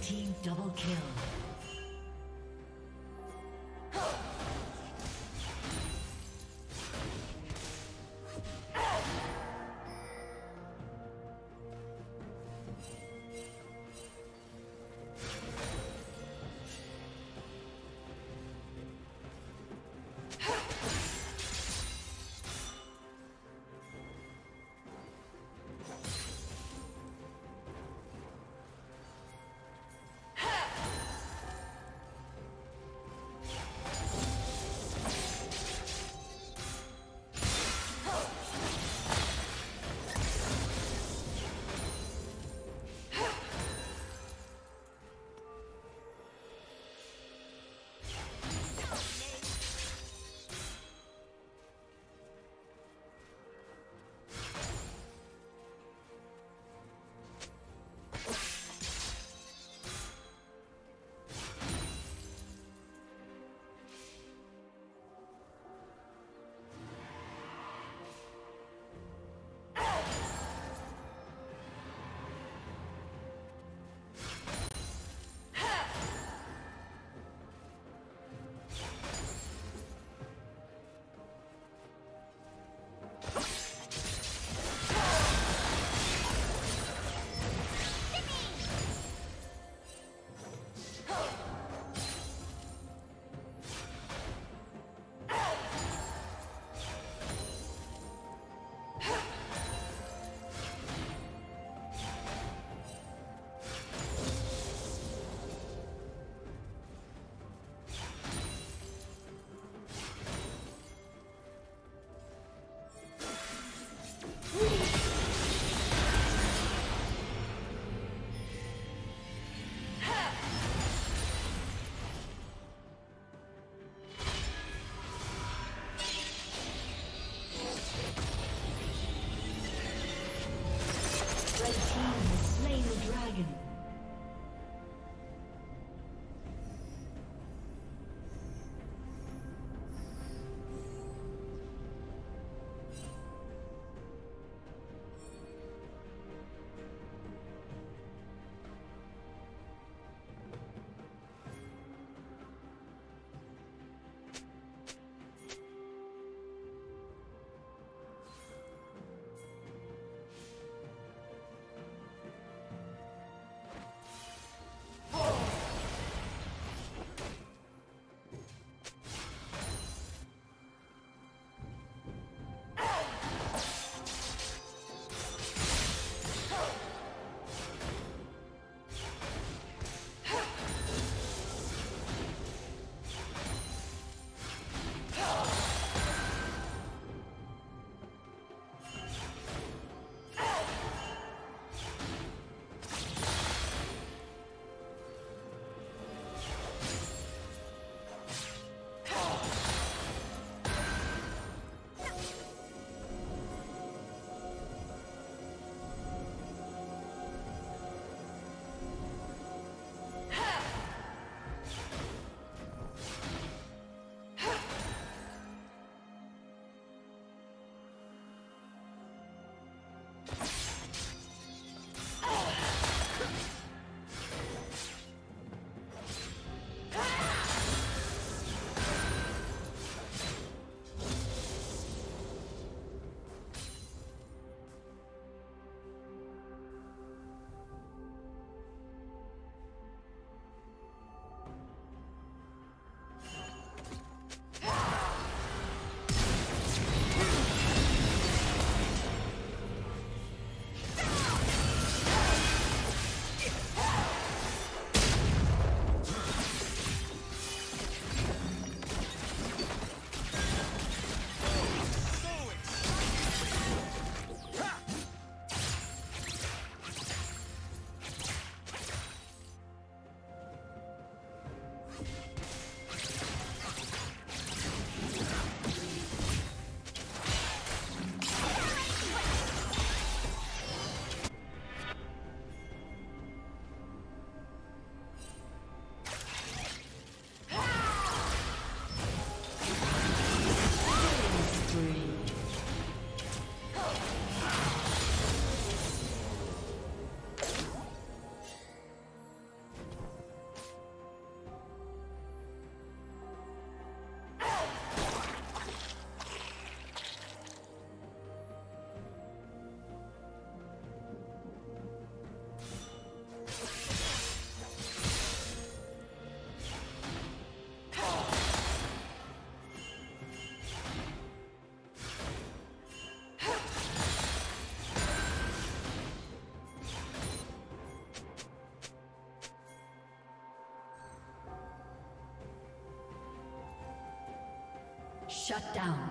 Team double kill. Shut down.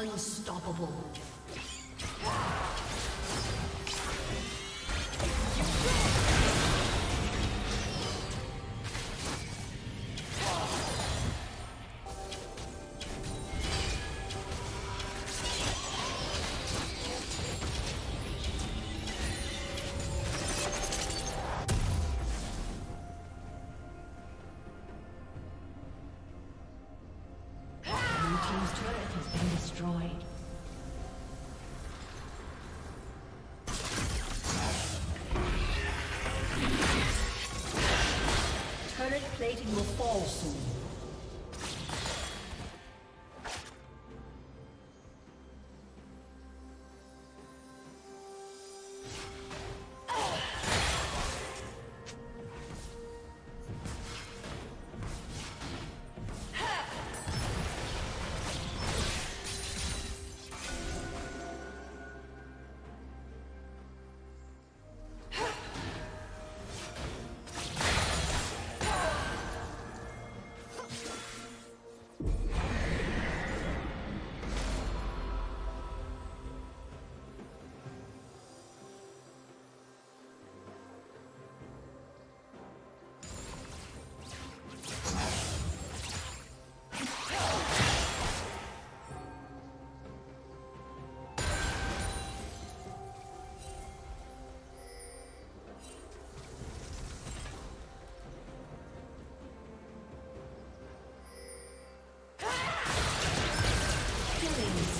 Unstoppable. Will fall soon. Killing